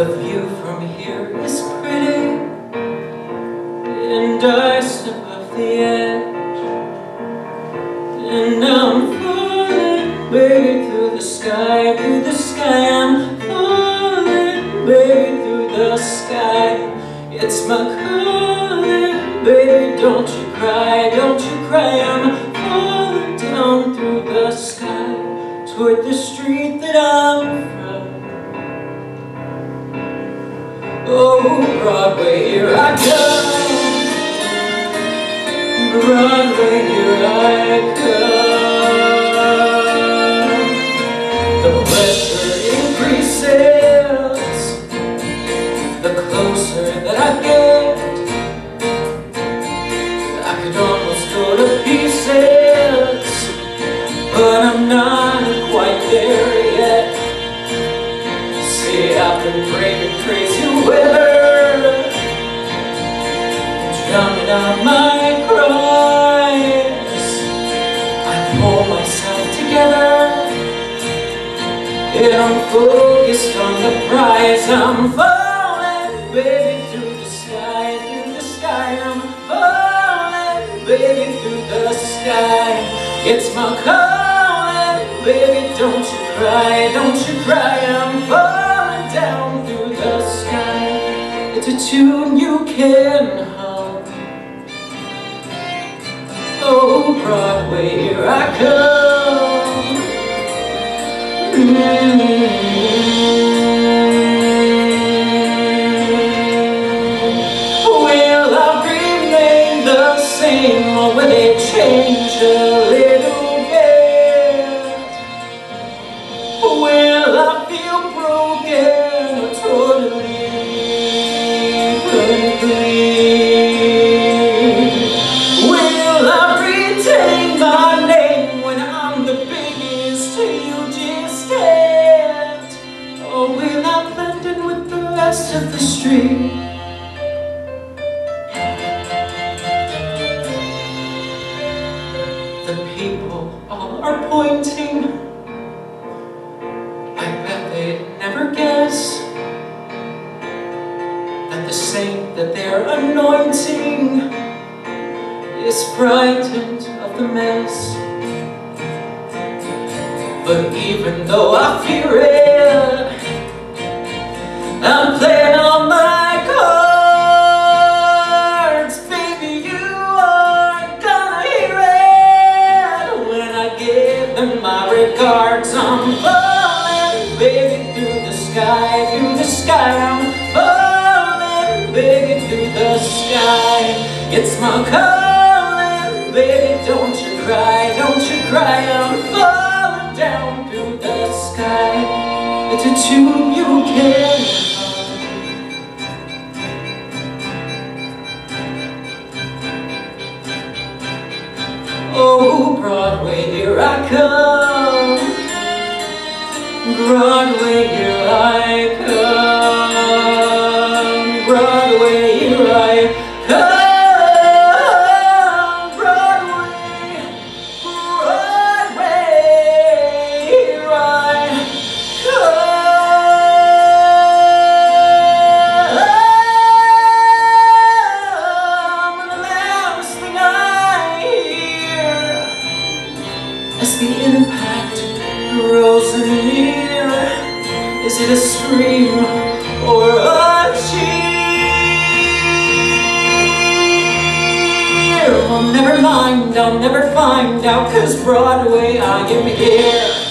The view from here is pretty. And I step off the edge. And I'm falling, baby, through the sky Through the sky I'm falling, baby, through the sky. It's my calling, baby, don't you cry Don't you cry, I'm falling down through the sky Toward the street that I'm from Oh, Broadway, here I come. Broadway, here I come. The pressure increases the closer that I get. I could almost go to pieces, but I'm not quite there yet. See, I've been bringing crazy weather Drowning out my cries I pull myself together. And I'm focused on the prize. I'm falling, baby, through the sky Through the sky. I'm falling, baby, through the sky. It's my calling, baby, don't you cry Don't you cry, I'm falling tune you can hum Oh, Broadway, here I come. Will I remain the same or will it change rest of the street? The people all are pointing I bet they'd never guess That the saint that they're anointing Is frightened of the mess But even though I fear it I'm playing all my cards. Baby, you are gonna hear it When I give them my regards. I'm falling, baby, through the sky Through the sky. I'm falling, baby, through the sky. It's my calling, baby, don't you cry Don't you cry, I'm falling down through the sky. It's a tune you can I come. Is it a scream or a cheer? Well, never mind, I'll never find out Cause Broadway, I give am here